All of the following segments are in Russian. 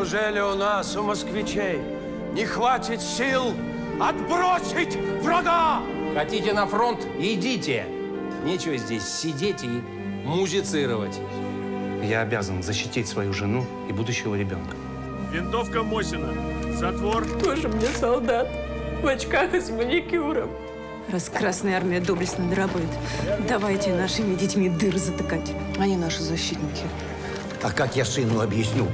Неужели у нас, у москвичей, не хватит сил отбросить врага? Хотите на фронт? Идите. Нечего здесь сидеть и музицировать. Я обязан защитить свою жену и будущего ребенка. Винтовка Мосина. Затвор. Тоже мне солдат. В очках и с маникюром. Раз Красная Армия доблестно дорабает, давайте нашими детьми дыр затыкать. Они наши защитники. А как я сыну объясню,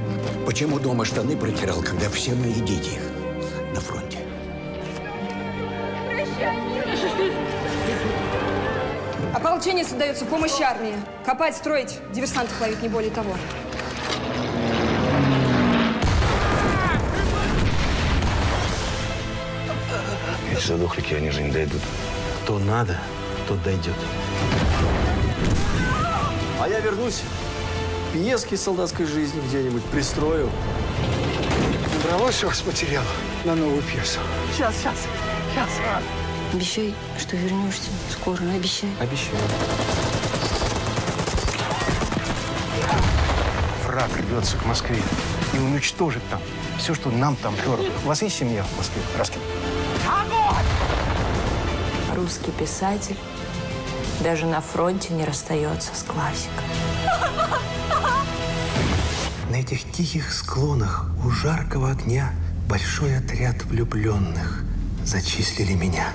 почему дома штаны протирал, когда все мои дети на фронте? Ополченец отдается помощь армии. Копать, строить, диверсантов ловить, не более того. Если до дохлики, они же не дойдут. То надо, то дойдет. А я вернусь. Пьески солдатской жизни где-нибудь пристрою. Набралось у вас материала на новую пьесу? Сейчас, сейчас, сейчас. Обещай, что вернешься скоро, обещай. Обещаю. Враг рвется к Москве и уничтожит там все, что нам там дорого. У вас есть семья в Москве, Раскин? Русский писатель даже на фронте не расстается с классикой. На этих тихих склонах у жаркого огня большой отряд влюбленных зачислили меня.